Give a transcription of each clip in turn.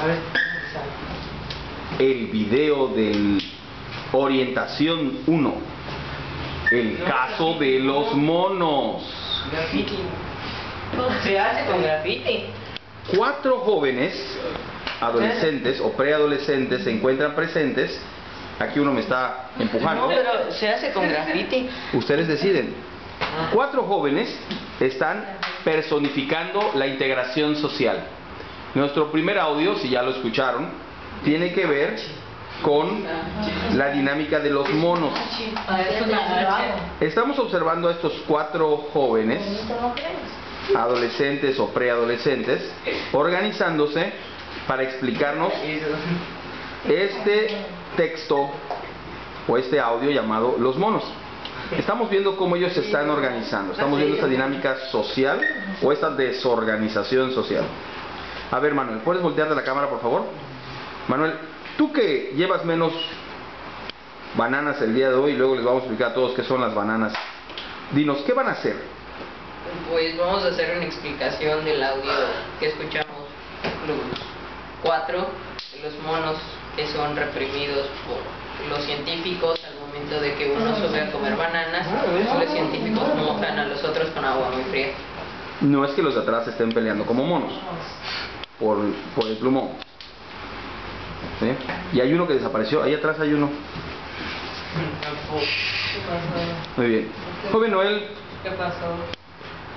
A ver. el video del orientación 1. El caso de los monos. Graffiti. Se hace con graffiti. Cuatro jóvenes, adolescentes o preadolescentes, se encuentran presentes. Aquí uno me está No, empujando. pero se hace con graffiti. Ustedes deciden. Cuatro jóvenes están personificando la integración social. Nuestro primer audio, si ya lo escucharon, tiene que ver con la dinámica de los monos. Estamos observando a estos cuatro jóvenes, adolescentes o preadolescentes, organizándose para explicarnos este texto o este audio llamado Los monos. Estamos viendo cómo ellos se están organizando, estamos viendo esta dinámica social o esta desorganización social. A ver, Manuel, ¿puedes voltear de la cámara, por favor? Manuel, tú que llevas menos bananas el día de hoy, luego les vamos a explicar a todos qué son las bananas. Dinos, ¿qué van a hacer? Pues vamos a hacer una explicación del audio que escuchamos los cuatro de los monos que son reprimidos por los científicos al momento de que uno sube a comer bananas, los científicos mojan a los otros con agua muy fría. No es que los de atrás estén peleando como monos por, por el plumón. ¿Sí? Y hay uno que desapareció, ahí atrás hay uno. Muy bien. Joven Noel, ¿Qué pasó?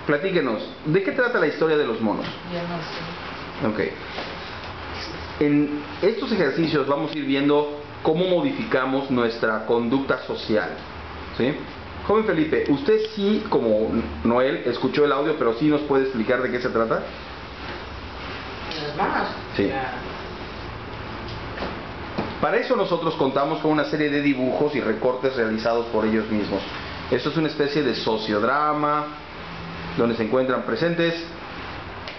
platíquenos, ¿de qué trata la historia de los monos? Ya no sé. Ok. En estos ejercicios vamos a ir viendo cómo modificamos nuestra conducta social. ¿Sí? Joven Felipe, usted sí, como Noel, escuchó el audio, pero sí nos puede explicar de qué se trata. Sí. Para eso nosotros contamos con una serie de dibujos y recortes realizados por ellos mismos. Esto es una especie de sociodrama donde se encuentran presentes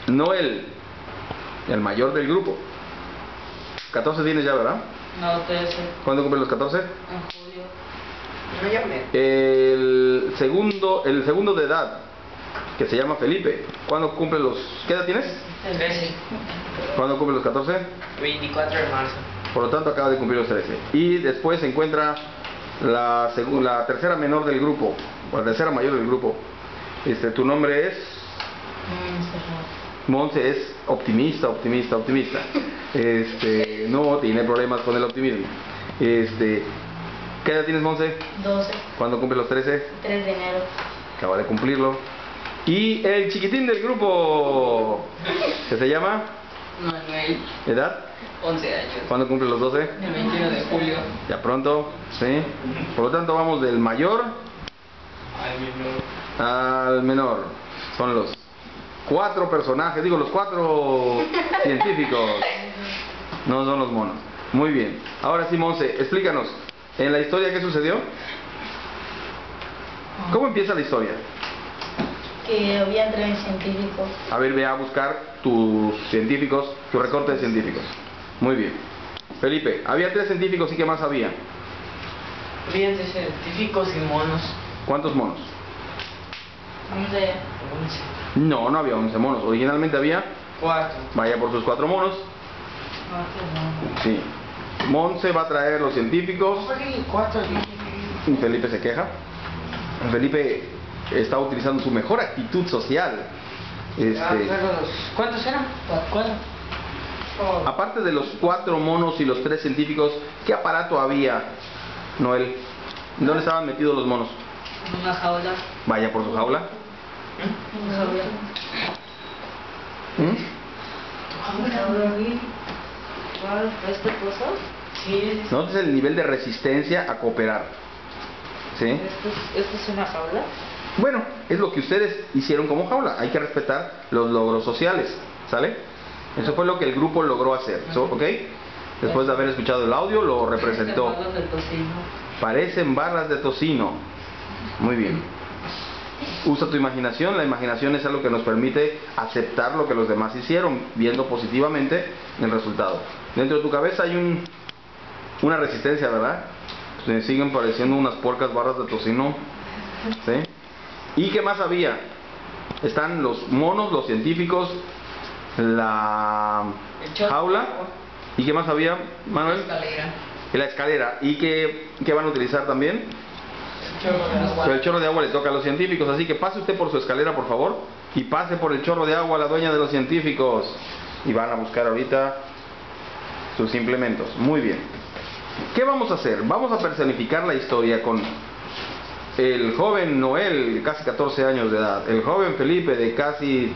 Noel, el mayor del grupo. 14 tienes ya, ¿verdad? No, 13. ¿Cuándo cumplen los 14? En julio. El segundo, el segundo de edad, que se llama Felipe. ¿Cuándo cumple los... ¿Qué edad tienes? 13. ¿Cuándo cumple los 14? 24 de marzo. Por lo tanto, acaba de cumplir los 13. Y después se encuentra la, la tercera menor del grupo, o la tercera mayor del grupo. Este, tu nombre es... Monse es optimista, optimista, optimista. Este, no tiene problemas con el optimismo. Este, ¿Qué edad tienes, Monse? 12, ¿Cuándo cumple los 13? 3 de enero. Acaba de cumplirlo. Y el chiquitín del grupo, que se llama, Manuel, ¿edad? 11 años. ¿Cuándo cumple los 12? El 21 de julio. Ya pronto, ¿sí? Por lo tanto vamos del mayor al menor. Son los cuatro personajes, digo los cuatro científicos. No son los monos. Muy bien. Ahora sí, Monse, explícanos. En la historia, ¿qué sucedió? ¿Cómo empieza la historia? Que había tres científicos. A ver, ve a buscar tus científicos, tu recorte de científicos. Muy bien. Felipe, había tres científicos y qué más había. Bien de científicos y monos. ¿Cuántos monos? 11. No, no había 11 monos. Originalmente había, Cuatro. vaya por sus cuatro monos. Sí. Monse va a traer los científicos. Cuatro. Felipe se queja. Felipe está utilizando su mejor actitud social. Este, ¿Cuántos eran? Cuatro. aparte de los cuatro monos y los tres científicos, ¿qué aparato había, Noel? ¿Dónde estaban metidos los monos? Una jaula. Vaya por su jaula. No. ¿Mm? ¿Este cosa? Sí. Notes el nivel de resistencia a cooperar. ¿Sí? ¿Esto es, esto es una jaula? Bueno, es lo que ustedes hicieron como jaula. Hay que respetar los logros sociales. ¿Sale? Eso fue lo que el grupo logró hacer. So, ¿Ok? Después de haber escuchado el audio, lo representó. Parecen barras de tocino. Muy bien. Usa tu imaginación. La imaginación es algo que nos permite aceptar lo que los demás hicieron, viendo positivamente el resultado. Dentro de tu cabeza hay un, una resistencia, ¿verdad? Me siguen pareciendo unas puercas barras de tocino. ¿Sí? ¿Y qué más había? Están los monos, los científicos, la jaula. ¿Y qué más había, Manuel? Escalera. Y la escalera. ¿Y qué, qué van a utilizar también? El chorro de agua. Pero el chorro de agua le toca a los científicos, así que pase usted por su escalera, por favor, y pase por el chorro de agua a la dueña de los científicos. Y van a buscar ahorita sus implementos. Muy bien. ¿Qué vamos a hacer? Vamos a personificar la historia con el joven Noel, casi 14 años de edad, el joven Felipe, de casi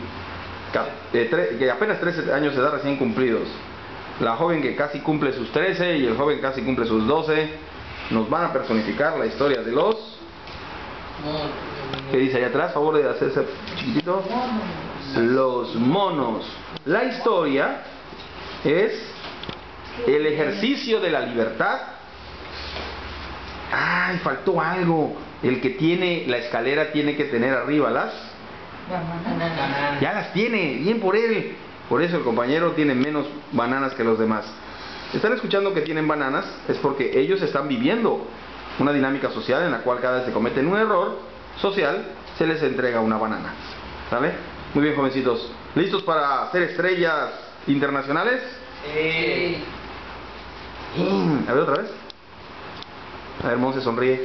que apenas 13 años de edad recién cumplidos, la joven que casi cumple sus 13 y el joven casi cumple sus 12, nos van a personificar la historia de los ¿Qué dice allá atrás? Favor de hacerse chiquitito. Los monos. La historia es el ejercicio de la libertad. Ay, faltó algo. El que tiene la escalera tiene que tener arriba las. Ya las tiene, bien por él. Por eso el compañero tiene menos bananas que los demás. Están escuchando que tienen bananas, es porque ellos están viviendo una dinámica social en la cual cada vez que cometen un error social, se les entrega una banana. ¿Sale? Muy bien, jovencitos. ¿Listos para ser estrellas internacionales? Sí. A ver otra vez. A ver, Monse sonríe.